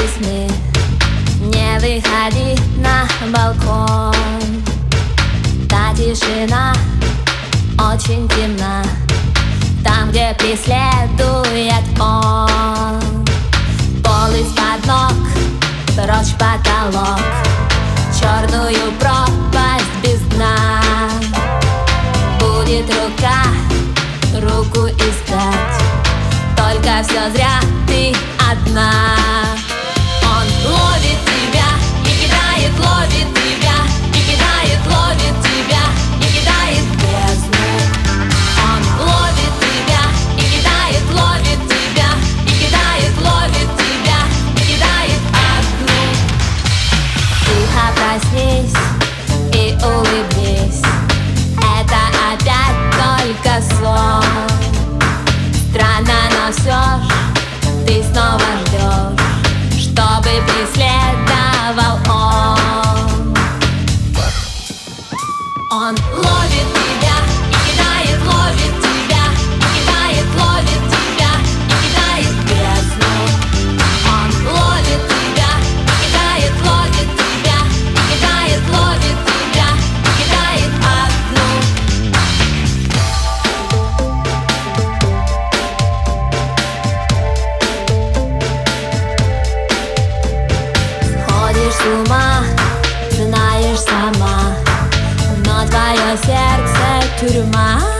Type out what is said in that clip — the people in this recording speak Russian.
весны Не выходи на балкон. Та тишина очень темна. Там, где преследует он. Пол из-под ног, прочь потолок. Черную пропасть без дна. Будет рука руку искать. Только все зря ты одна Он ловит тебя и кидает, ловит тебя И кидает, ловит тебя и кидает в бездну Он ловит тебя и кидает, ловит тебя И кидает, ловит тебя и кидает одну Ходишь с ума 嘛。